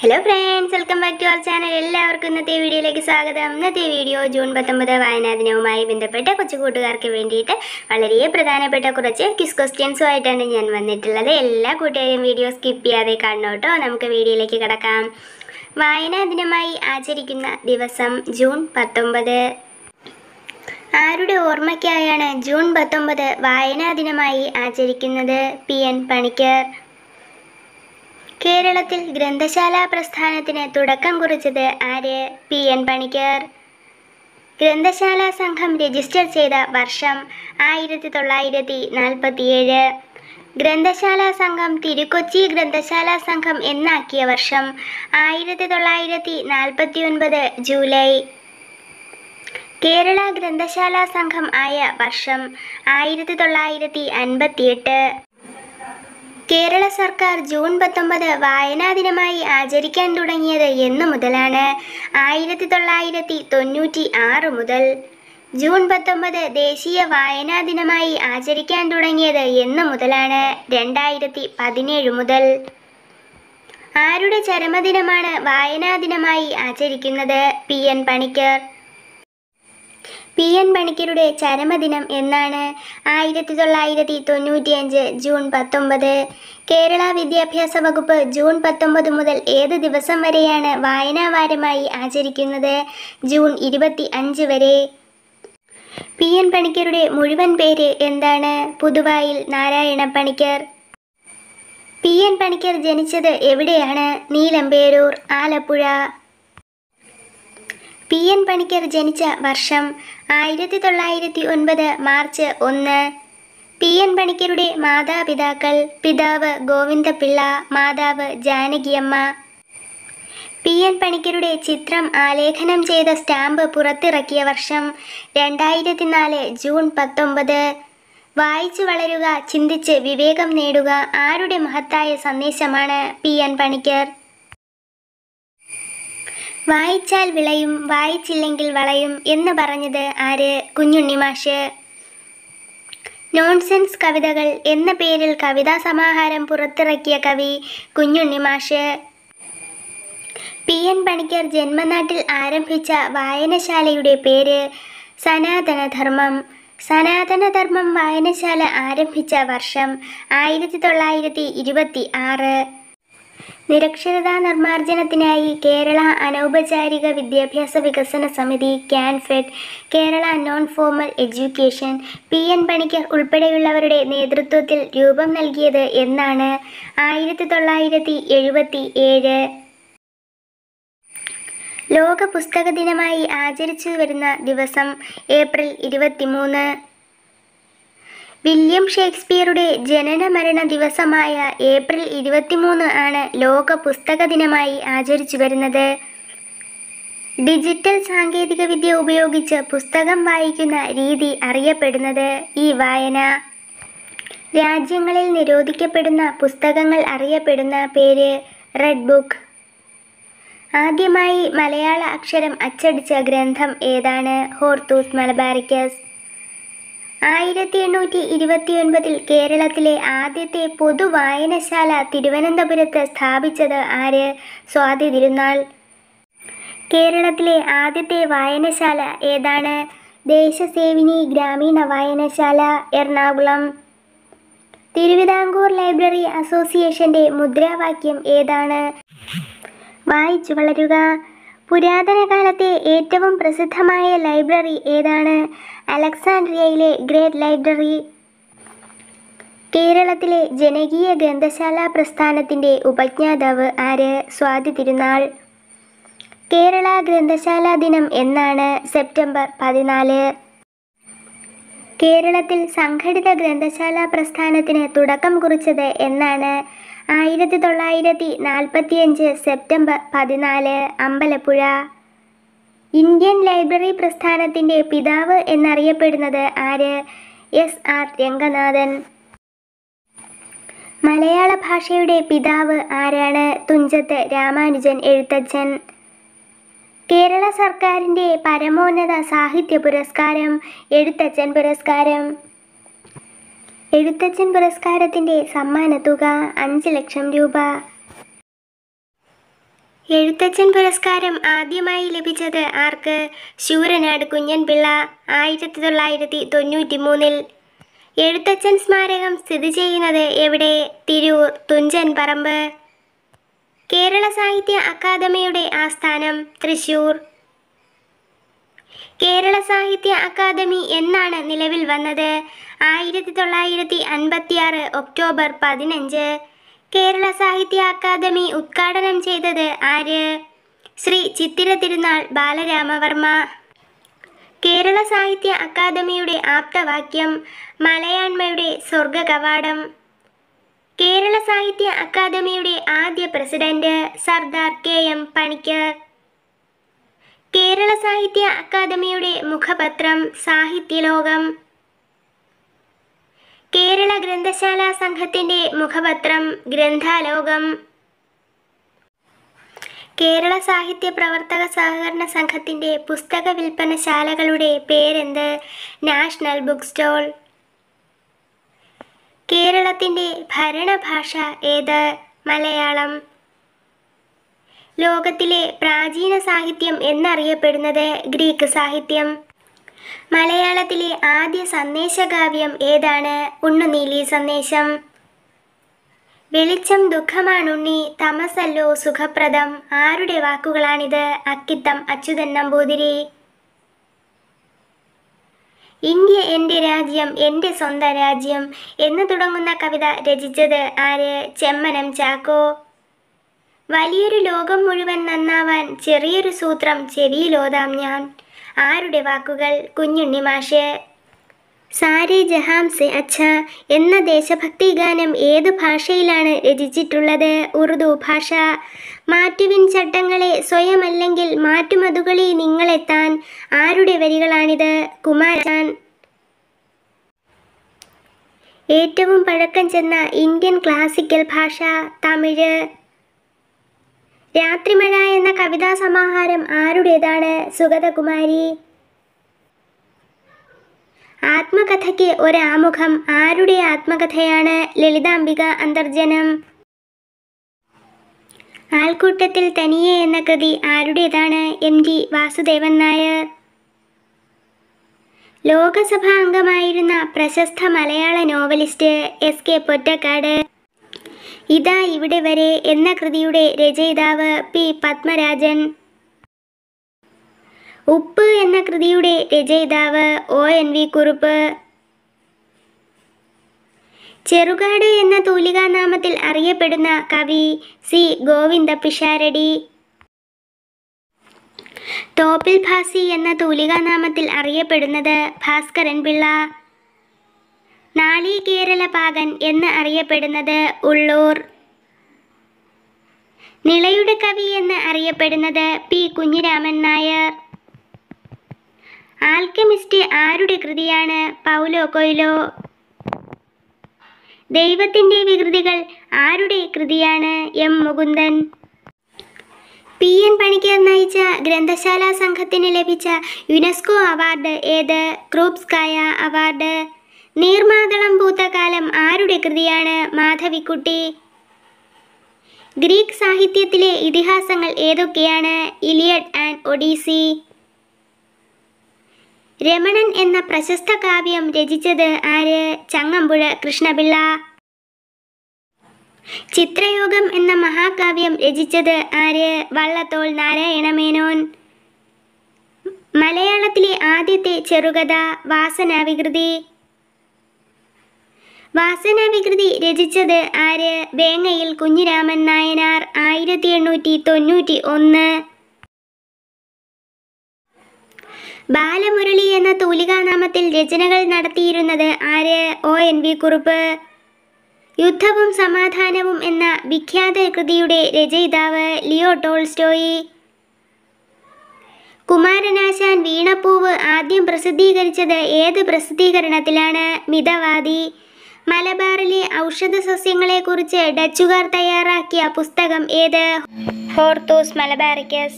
Hello friends welcome back to our channel എല്ലാവർക്കും ഇന്നത്തെ വീഡിയോയിലേക്ക് സ്വാഗതം. ഇന്നത്തെ വീഡിയോ ജൂൺ പത്തൊമ്പത് വായനാ ദിനവുമായി ബന്ധപ്പെട്ട കൊച്ചു കൂട്ടുകാർക്ക് വേണ്ടിയിട്ട് വളരെ പ്രധാനപ്പെട്ട കുറച്ച് ക്വിസ് ക്വസ്റ്റ്യൻസുമായിട്ടാണ് ഞാൻ വന്നിട്ടുള്ളത്. എല്ലാ കൂട്ടുകാരും വീഡിയോ സ്കിപ്പ് ചെയ്യാതെ കാണണം കേട്ടോ. നമുക്ക് വീഡിയോയിലേക്ക് കിടക്കാം. വായനാ ദിനമായി ആചരിക്കുന്ന ദിവസം ജൂൺ പത്തൊമ്പത്. ആരുടെ ഓർമ്മയ്ക്കായാണ് ജൂൺ പത്തൊമ്പത് വായനാ ദിനമായി ആചരിക്കുന്നത്? P N Panicker. കേരളത്തിൽ ഗ്രന്ഥശാലാ പ്രസ്ഥാനത്തിന് തുടക്കം കുറിച്ചത് ആര്? പി. എൻ. പണിക്കർ. ഗ്രന്ഥശാല സംഘം രജിസ്റ്റർ ചെയ്ത വർഷം ആയിരത്തി തൊള്ളായിരത്തി നാൽപ്പത്തിയേഴ് ഗ്രന്ഥശാല സംഘം തിരുക്കൊച്ചി ഗ്രന്ഥശാല സംഘം എന്നാക്കിയ വർഷം ആയിരത്തി തൊള്ളായിരത്തി നാൽപ്പത്തി ഒൻപത് ജൂലൈ. കേരള ഗ്രന്ഥശാല സംഘം ആയ വർഷം ആയിരത്തി തൊള്ളായിരത്തി അൻപത്തിയെട്ട് കേരള സർക്കാർ ജൂൺ പത്തൊമ്പത് വായനാ ദിനമായി ആചരിക്കാൻ തുടങ്ങിയത് എന്നു മുതലാണ്. ആയിരത്തി തൊള്ളായിരത്തി തൊണ്ണൂറ്റി ആറ് മുതൽ ജൂൺ പത്തൊമ്പത് ദേശീയ വായനാ ദിനമായി ആചരിക്കാൻ തുടങ്ങിയത് എന്നു മുതലാണ് രണ്ടായിരത്തി പതിനേഴ് മുതൽ. ആരുടെ ചരമദിനമാണ് വായനാ ദിനമായി ആചരിക്കുന്നത്? P. N. Panicker. P N പണിക്കരുടെ ചരമദിനം എന്നാണ് ആയിരത്തി തൊള്ളായിരത്തി തൊണ്ണൂറ്റിയഞ്ച് ജൂൺ പത്തൊമ്പത്. കേരള വിദ്യാഭ്യാസ വകുപ്പ് ജൂൺ പത്തൊമ്പത് മുതൽ ഏത് ദിവസം വരെയാണ് വായനാവാരമായി ആചരിക്കുന്നത്? ജൂൺ ഇരുപത്തി അഞ്ച് വരെ. പി എൻ പണിക്കരുടെ മുഴുവൻ പേര് എന്താണ്? പുതുവായിൽ നാരായണ പണിക്കർ. പി എൻ പണിക്കർ ജനിച്ചത് എവിടെയാണ്? നീലമ്പേരൂർ ആലപ്പുഴ. പി എൻ പണിക്കർ ജനിച്ച വർഷം ആയിരത്തി തൊള്ളായിരത്തി ഒൻപത് മാർച്ച് ഒന്ന്. പി എൻ പണിക്കരുടെ മാതാപിതാക്കൾ പിതാവ് ഗോവിന്ദപിള്ള മാതാവ് ജാനകിയമ്മ. പി എൻ പണിക്കരുടെ ചിത്രം ആലേഖനം ചെയ്ത സ്റ്റാമ്പ് പുറത്തിറക്കിയ വർഷം രണ്ടായിരത്തി നാല് ജൂൺ പത്തൊമ്പത്. വായിച്ചു വളരുക ചിന്തിച്ച് വിവേകം നേടുക ആരുടെ മഹത്തായ സന്ദേശമാണ് പി എൻ പണിക്കർ? വായിച്ചാൽ വിളയും വായിച്ചില്ലെങ്കിൽ വളയും എന്ന് പറഞ്ഞത് ആര്? കുഞ്ഞുണ്ണി മാഷ്. നോൺസെൻസ് കവിതകൾ എന്ന പേരിൽ കവിതാ സമാഹാരം പുറത്തിറക്കിയ കവി കുഞ്ഞുണ്ണി മാഷ്. പി. എൻ. പണിക്കർ ജന്മനാട്ടിൽ ആരംഭിച്ച വായനശാലയുടെ പേര് സനാതനധർമ്മം. സനാതനധർമ്മം വായനശാല ആരംഭിച്ച വർഷം ആയിരത്തി തൊള്ളായിരത്തി ഇരുപത്തി ആറ്. നിരക്ഷരതാ നിർമ്മാർജനത്തിനായി കേരള അനൗപചാരിക വിദ്യാഭ്യാസ വികസന സമിതി KANFED Kerala non formal education P N Panicker ഉൾപ്പെടെയുള്ളവരുടെ നേതൃത്വത്തിൽ രൂപം നൽകിയത് എന്നാണ് ആയിരത്തി തൊള്ളായിരത്തി എഴുപത്തി ഏഴ് ലോക പുസ്തക ദിനമായി ആചരിച്ചു വരുന്ന ദിവസം ഏപ്രിൽ ഇരുപത്തിമൂന്ന്. വില്യം ഷേക്സ്പിയറുടെ ജനന മരണ ദിവസമായ ഏപ്രിൽ ഇരുപത്തിമൂന്ന് ആണ് ലോക പുസ്തക ദിനമായി ആചരിച്ചു വരുന്നത്. ഡിജിറ്റൽ സാങ്കേതികവിദ്യ ഉപയോഗിച്ച് പുസ്തകം വായിക്കുന്ന രീതി അറിയപ്പെടുന്നത് ഈ വായന. രാജ്യങ്ങളിൽ നിരോധിക്കപ്പെടുന്ന പുസ്തകങ്ങൾ അറിയപ്പെടുന്ന പേര് റെഡ് ബുക്ക്. ആദ്യമായി മലയാള അക്ഷരം അച്ചടിച്ച ഗ്രന്ഥം ഏതാണ്? ഹോർത്തൂസ് മലബാറിക്കസ് ആയിരത്തി എണ്ണൂറ്റി ഇരുപത്തി ഒൻപതിൽ കേരളത്തിലെ ആദ്യത്തെ പൊതു വായനശാല തിരുവനന്തപുരത്ത് സ്ഥാപിച്ചത് ആര്? സ്വാതി തിരുനാൾ. കേരളത്തിലെ ആദ്യത്തെ വായനശാല ഏതാണ്? ദേശസേവിനി ഗ്രാമീണ വായനശാല എറണാകുളം. തിരുവിതാംകൂർ ലൈബ്രറി അസോസിയേഷന്റെ മുദ്രാവാക്യം ഏതാണ്? വായിച്ചു വളരുക. പുരാതന കാലത്തെ ഏറ്റവും പ്രസിദ്ധമായ ലൈബ്രറി ഏതാണ്? അലക്സാൻഡ്രിയയിലെ ഗ്രേറ്റ് ലൈബ്രറി. കേരളത്തിലെ ജനകീയ ഗ്രന്ഥശാല പ്രസ്ഥാനത്തിന്റെ ഉപജ്ഞാതാവ് ആര്? സ്വാതി തിരുനാൾ. കേരള ഗ്രന്ഥശാല ദിനം എന്നാണ് സെപ്റ്റംബർ പതിനാല്. കേരളത്തിൽ സംഘടിത ഗ്രന്ഥശാല പ്രസ്ഥാനത്തിന് തുടക്കം കുറിച്ചത് എന്നാണ് ആയിരത്തി തൊള്ളായിരത്തി നാൽപ്പത്തിയഞ്ച് സെപ്റ്റംബർ പതിനാല് അമ്പലപ്പുഴ. ഇന്ത്യൻ ലൈബ്രറി പ്രസ്ഥാനത്തിന്റെ പിതാവ് എന്നറിയപ്പെടുന്നത് ആര്? എസ്. ആർ. രംഗനാഥൻ. മലയാള ഭാഷയുടെ പിതാവ് ആരാണ്? തുഞ്ചത്ത് രാമാനുജൻ എഴുത്തച്ഛൻ. കേരള സർക്കാരിന്റെ പരമോന്നത സാഹിത്യ പുരസ്കാരം എഴുത്തച്ഛൻ പുരസ്കാരം. എഴുത്തച്ഛൻ പുരസ്കാരത്തിന്റെ തുക അഞ്ച് ലക്ഷം രൂപ. എഴുത്തച്ഛൻ പുരസ്കാരം ആദ്യമായി ലഭിച്ചത് ആർക്ക്? ശൂരനാട് കുഞ്ഞൻപിള്ള ആയിരത്തി തൊള്ളായിരത്തി തൊണ്ണൂറ്റി മൂന്നിൽ എഴുത്തച്ഛൻ സ്മാരകം സ്ഥിതി ചെയ്യുന്നത് എവിടെ? തിരൂർ തുഞ്ചൻ പറമ്പ്. കേരള സാഹിത്യ അക്കാദമിയുടെ ആസ്ഥാനം തൃശൂർ കേരള സാഹിത്യ അക്കാദമി എന്നാണ് നിലവിൽ വന്നത്. ആയിരത്തി തൊള്ളായിരത്തി അൻപത്തിയാറ് ഒക്ടോബർ പതിനഞ്ച്. കേരള സാഹിത്യ അക്കാദമി ഉദ്ഘാടനം ചെയ്തത് ആര്? ശ്രീ ചിത്തിര തിരുനാൾ ബാലരാമവർമ്മ. കേരള സാഹിത്യ അക്കാദമിയുടെ ആപ്തവാക്യം മലയാണ്മയുടെ സ്വർഗ കവാടം കേരള സാഹിത്യ അക്കാദമിയുടെ ആദ്യ president Sardar K M Panicker. Kerala Sahitya അക്കാദമിയുടെ മുഖപത്രം സാഹിത്യലോകം. കേരള ഗ്രന്ഥശാല സംഘത്തിന്റെ മുഖപത്രം ഗ്രന്ഥാലോകം. കേരള സാഹിത്യ പ്രവർത്തക സഹകരണ സംഘത്തിന്റെ പുസ്തക വിൽപ്പനശാലകളുടെ പേരെന്ത്? National book stall. കേരളത്തിന്റെ ഭരണഭാഷ ഏത്? മലയാളം. ലോകത്തിലെ പ്രാചീന സാഹിത്യം എന്നറിയപ്പെടുന്നത് ഗ്രീക്ക് സാഹിത്യം. മലയാളത്തിലെ ആദ്യ സന്ദേശകാവ്യം ഏതാണ്? ഉണ്ണുനീലി സന്ദേശം. വെളിച്ചം ദുഃഖമാണുണ്ണി തമസല്ലോ സുഖപ്രദം. ആരുടെ വാക്കുകളാണിത്? അക്കിത്തം അച്യുതൻ നമ്പൂതിരി. ഇന്ത്യ എന്റെ രാജ്യം എന്റെ സ്വന്തം രാജ്യം എന്ന് തുടങ്ങുന്ന കവിത രചിച്ചത് ആര്? ചെമ്മനം ചാക്കോ. വലിയൊരു ലോകം മുഴുവൻ നന്നാവാൻ ചെറിയൊരു സൂത്രം ചെവിയിലോതാം ഞാൻ. ആരുടെ വാക്കുകൾ കുഞ്ഞുണ്ണി മാഷ്? സാരേ ജഹാം സെ അച്ഛ എന്ന ദേശഭക്തി ഗാനം ഏത് ഭാഷയിലാണ് രചിച്ചിട്ടുള്ളത്? ഉറുദു ഭാഷ. മാറ്റുവിൻ ചട്ടങ്ങളെ സ്വയമല്ലെങ്കിൽ മാറ്റുമതുകളിൽ നിങ്ങളെത്താൻ ആരുടെ വരികളാണിത്? കുമാരൻ. ഏറ്റവും പഴക്കം ചെന്ന ഇന്ത്യൻ ക്ലാസിക്കൽ ഭാഷ തമിഴ്. രാത്രിമഴ എന്ന കവിതാ സമാഹാരം ആരുടേതാണ് സുഗതകുമാരി? ആത്മകഥയ്ക്ക് ഒരാമുഖം ആരുടെ ആത്മകഥയാണ് ലളിതാംബിക അന്തർജനം? ആൾക്കൂട്ടത്തിൽ തനിയെ എന്ന കൃതി ആരുടേതാണ് എം ജി വാസുദേവൻ നായർ? ലോകസഭാ അംഗമായിരുന്ന പ്രശസ്ത മലയാള നോവലിസ്റ്റ് എസ് കെ പൊറ്റക്കാട്. ഇതാ ഇവിടെ വരെ എന്ന കൃതിയുടെ രചയിതാവ് പി പത്മരാജൻ. ഉപ്പ് എന്ന കൃതിയുടെ രചയിതാവ് O N V Kurup. Cherukad എന്ന തൂലികാനാമത്തിൽ അറിയപ്പെടുന്ന കവി സി ഗോവിന്ദ പിഷാരടി തോപ്പിൽ ഭാസി എന്ന തൂലികാനാമത്തിൽ അറിയപ്പെടുന്നത് ഭാസ്കരൻ പിള്ള നാളീകേരള പാകൻ എന്ന് അറിയപ്പെടുന്നത് ഉള്ളൂർ. നിളയുടെ കവി എന്ന് അറിയപ്പെടുന്നത് പി. കുഞ്ഞിരാമൻ നായർ. ആൽക്കമിസ്റ്റ് ആരുടെ കൃതിയാണ് പൗലോ കൊയ്ലോ? ദൈവത്തിന്റെ വികൃതികൾ ആരുടെ കൃതിയാണ് M. Mukundan? P. N. Panicker നയിച്ച ഗ്രന്ഥശാല സംഘത്തിന് ലഭിച്ച യുനെസ്കോ അവാർഡ് ഏത്? ക്രൂപ്സ്കായ അവാർഡ്. നീർമാതളം പൂത്ത കാലം ആരുടെ കൃതിയാണ് മാധവിക്കുട്ടി? ഗ്രീക്ക് സാഹിത്യത്തിലെ ഇതിഹാസങ്ങൾ ഏതൊക്കെയാണ്? Iliad and Odissi. രമണൻ എന്ന പ്രശസ്ത കാവ്യം രചിച്ചത് ആര്? ചങ്ങമ്പുഴ കൃഷ്ണപിള്ള. ചിത്രയോഗം എന്ന മഹാകാവ്യം രചിച്ചത് ആര്? വള്ളത്തോൾ നാരായണമേനോൻ മലയാളത്തിലെ ആദ്യത്തെ ചെറുകഥ വാസനാവികൃതി. വാസനാവികൃതി രചിച്ചത് ആര്? വേങ്ങയിൽ കുഞ്ഞിരാമൻ നായനാർ ആയിരത്തി എണ്ണൂറ്റി തൊണ്ണൂറ്റി ഒന്ന് ബാലമുരളി എന്ന തൂലികാനാമത്തിൽ രചനകൾ നടത്തിയിരുന്നത് ആര്? ഒ. എൻ. വി. കുറുപ്പ്. യുദ്ധവും സമാധാനവും എന്ന വിഖ്യാത കൃതിയുടെ രചയിതാവ് ലിയോ ടോൾസ്റ്റോയി. കുമാരനാശാൻ വീണപ്പൂവ് ആദ്യം പ്രസിദ്ധീകരിച്ചത് ഏത് പ്രസിദ്ധീകരണത്തിലാണ്? മിതവാദി. മലബാറിലെ ഔഷധ സസ്യങ്ങളെക്കുറിച്ച് ഡച്ചുകാർ തയ്യാറാക്കിയ പുസ്തകം ഏത്? ഹോർത്തോസ് മലബാറിക്കസ്.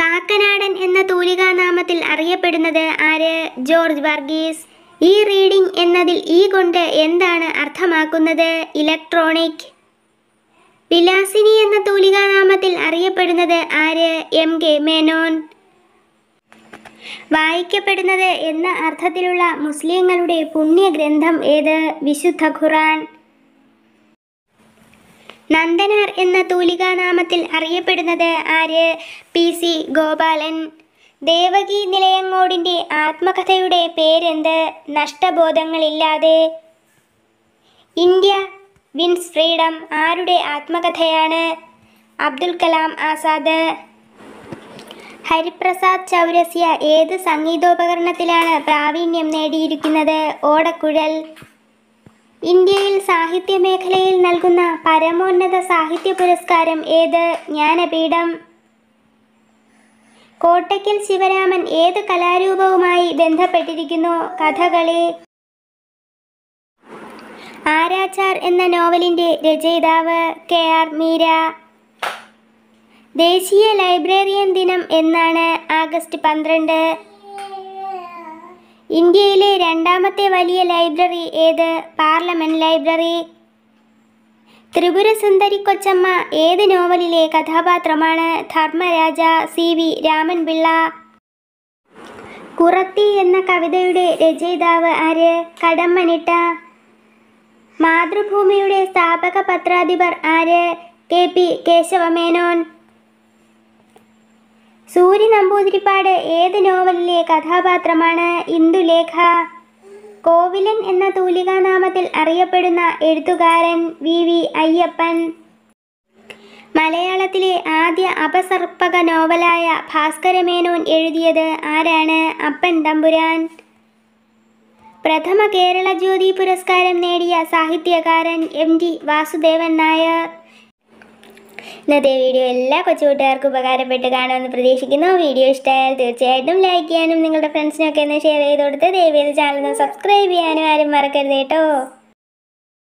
കാക്കനാടൻ എന്ന തൂലികാനാമത്തിൽ അറിയപ്പെടുന്നത് ആര്? ജോർജ് വർഗീസ്. ഈ റീഡിംഗ് എന്നതിൽ ഈ കൊണ്ട് എന്താണ് അർത്ഥമാക്കുന്നത്? ഇലക്ട്രോണിക്. വിലാസിനി എന്ന തൂലിക തൂലികാനാമത്തിൽ അറിയപ്പെടുന്നത് ആര്? M K Menon. വായിക്കപ്പെടുന്നത് എന്ന അർത്ഥത്തിലുള്ള മുസ്ലിങ്ങളുടെ പുണ്യഗ്രന്ഥം ഏത്? വിശുദ്ധ ഖുറാൻ നന്ദനാർ എന്ന തൂലികാ നാമത്തിൽ അറിയപ്പെടുന്നത് ആര്? പി. സി. ഗോപാലൻ. ദേവകി നിലയങ്ങോടിന്റെ ആത്മകഥയുടെ പേരെന്ത്? നഷ്ടബോധങ്ങളില്ലാതെ. ഇന്ത്യ വിൻസ് ഫ്രീഡം ആരുടെ ആത്മകഥയാണ്? അബ്ദുൽ കലാം ആസാദ്. ഹരിപ്രസാദ് ചൗരസ്യ ഏത് സംഗീതോപകരണത്തിലാണ് പ്രാവീണ്യം നേടിയിരിക്കുന്നത്? ഓടക്കുഴൽ. ഇന്ത്യയിൽ സാഹിത്യ മേഖലയിൽ നൽകുന്ന പരമോന്നത സാഹിത്യ പുരസ്കാരം ഏത്? ജ്ഞാനപീഠം. കോട്ടയ്ക്കൽ ശിവരാമൻ ഏത് കലാരൂപവുമായി ബന്ധപ്പെട്ടിരിക്കുന്നു? കഥകളി. ആരാച്ചാർ എന്ന നോവലിന്റെ രചയിതാവ് കെ ആർ മീര. ദേശീയ ലൈബ്രറിയൻ ദിനം എന്നാണ് ആഗസ്റ്റ് പന്ത്രണ്ട്. ഇന്ത്യയിലെ രണ്ടാമത്തെ വലിയ ലൈബ്രറി ഏത്? Parliament library. ത്രിപുര സുന്ദരി കൊച്ചമ്മ ഏത് നോവലിലെ കഥാപാത്രമാണ്? Dharmaraja C V Raman Pillai. കുറത്തി എന്ന കവിതയുടെ രചയിതാവ് ആര്? കടമ്മനിട്ട. മാതൃഭൂമിയുടെ സ്ഥാപക പത്രാധിപർ ആര്? K P Kesava Menon. സൂര്യ നമ്പൂതിരിപ്പാട് ഏത് നോവലിലെ കഥാപാത്രമാണ്? ഇന്ദുലേഖ. കോവിലൻ എന്ന തൂലികാനാമത്തിൽ അറിയപ്പെടുന്ന എഴുത്തുകാരൻ വി. വി. അയ്യപ്പൻ. മലയാളത്തിലെ ആദ്യ അപസർപ്പക നോവലായ ഭാസ്കരമേനോൻ എഴുതിയത് ആരാണ്? അപ്പൻ തമ്പുരാൻ. പ്രഥമ കേരള ജ്യോതി പുരസ്കാരം നേടിയ സാഹിത്യകാരൻ എം. ടി. വാസുദേവൻ നായർ. ഇന്നത്തെ വീഡിയോ എല്ലാ കൊച്ചുകൂട്ടുകാർക്കും ഉപകാരപ്പെട്ട് കാണുമെന്ന് പ്രതീക്ഷിക്കുന്നു. വീഡിയോ ഇഷ്ടമായാൽ തീർച്ചയായിട്ടും ലൈക്ക് ചെയ്യാനും നിങ്ങളുടെ ഫ്രണ്ട്സിനൊക്കെ ഒന്ന് ഷെയർ ചെയ്ത് കൊടുത്ത് ദയവേത് ചാനൽ സബ്സ്ക്രൈബ് ചെയ്യാനും ആരും മറക്കരുത് കേട്ടോ.